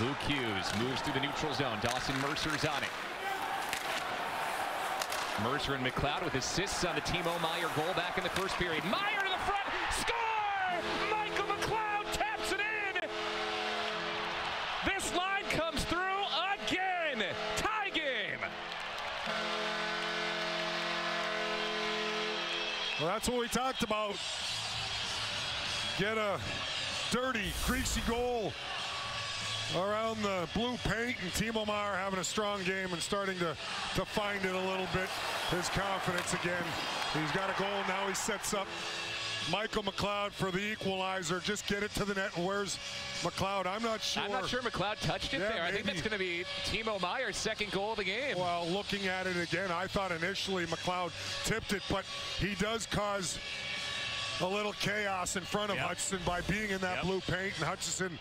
Luke Hughes moves through the neutral zone. Dawson Mercer's on it. Mercer and McLeod with assists on the Timo Meier goal back in the first period. Meier to the front, score! Michael McLeod taps it in. This line comes through again. Tie game. Well, that's what we talked about. Get a dirty, greasy goal around the blue paint, and Timo Meier having a strong game and starting to, to find it a little bit. His confidence again. He's got a goal, now he sets up Michael McLeod for the equalizer. Just get it to the net. Where's McLeod? I'm not sure. I'm not sure McLeod touched it Yeah, there. I think that's going to be Timo Meier's second goal of the game. Well, looking at it again, I thought initially McLeod tipped it, but he does cause a little chaos in front of Yep. Hutchinson by being in that Yep. blue paint, and Hutchinson